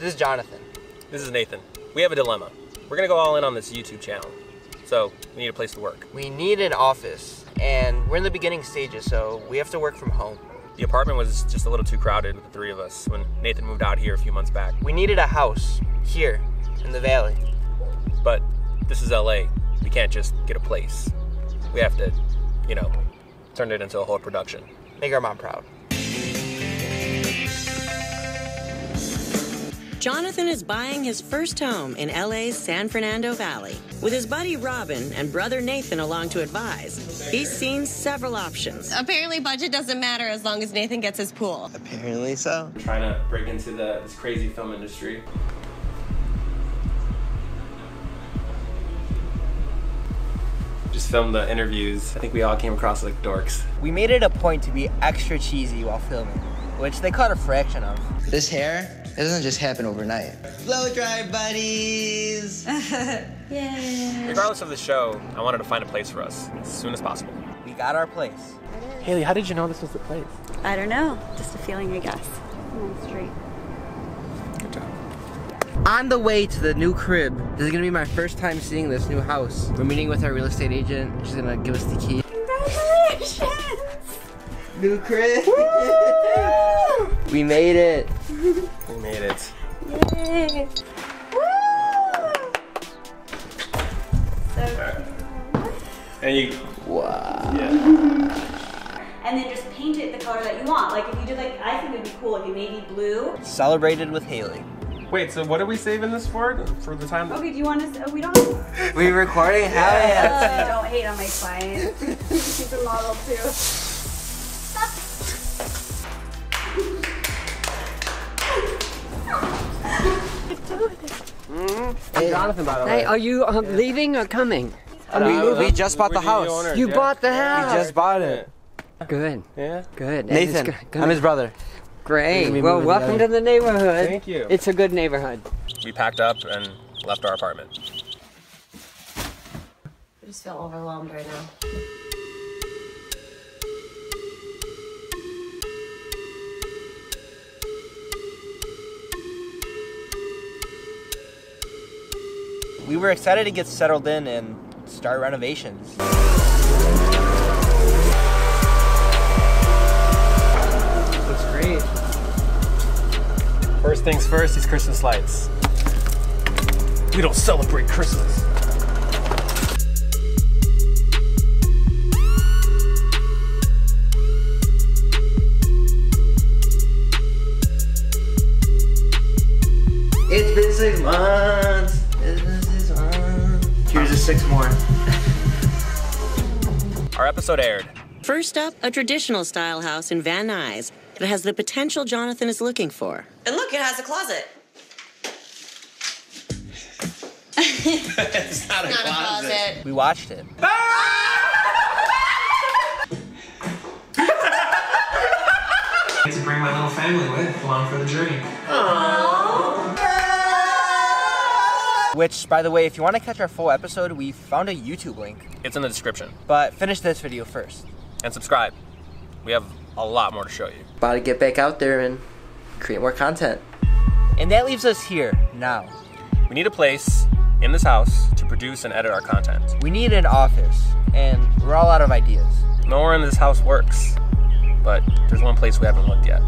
This is Jonathan. This is Nathan. We have a dilemma. We're gonna go all in on this YouTube channel. So we need a place to work. We need an office, and we're in the beginning stages, so we have to work from home. The apartment was just a little too crowded with the three of us when Nathan moved out here a few months back. We needed a house here in the valley. But this is LA. We can't just get a place. We have to, you know, turn it into a whole production. Make our mom proud. Jonathan is buying his first home in LA's San Fernando Valley. With his buddy Robin and brother Nathan along to advise, he's seen several options. Apparently, budget doesn't matter as long as Nathan gets his pool. Apparently so. trying to break into the, this crazy film industry. Just filmed the interviews. I think we all came across like dorks. We made it a point to be extra cheesy while filming, which they caught a fraction of. This hair, it doesn't just happen overnight. Blow dry buddies! Yay. Regardless of the show, I wanted to find a place for us as soon as possible. We got our place. Haley, how did you know this was the place? I don't know. Just a feeling, I guess. Nice street. Good job. On the way to the new crib, this is gonna be my first time seeing this new house. We're meeting with our real estate agent. She's gonna give us the key. Congratulations! New crib! we made it. We made it. Yay! So And you, Wow. yeah. and then just paint it the color that you want. Like if you did like I think it'd be cool if you navy blue. Celebrated with Haley. Wait, so what are we saving this for? For the time? Okay, do you want to? Oh, we don't. We recording? Hell yeah. Uh, don't hate on my client. She's a model too. Jonathan, by the Hey, are you uh, leaving or coming? We, we just bought the We're the house. owners, You yeah. bought the house. We just bought it. Good, Yeah. good. Nathan, it's go- I'm his brother. Great. we Well, welcome together. to the neighborhood. Thank you. It's a good neighborhood. We packed up and left our apartment. I just feel overwhelmed right now. We were excited to get settled in and start renovations. Looks great. First things first, these Christmas lights. We don't celebrate Christmas. It's been six months. Six more. Our episode aired. First up, a traditional style house in Van Nuys that has the potential Jonathan is looking for. And look, it has a closet. it's not a Not a closet. We watched it. Ah! to bring my little family with along for the journey. Which, by the way, if you want to catch our full episode, we found a YouTube link. It's in the description. But finish this video first. And subscribe. We have a lot more to show you. About to get back out there and create more content. And that leaves us here now. We need a place in this house to produce and edit our content. We need an office, and we're all out of ideas. Nowhere in this house works, but there's one place we haven't looked yet.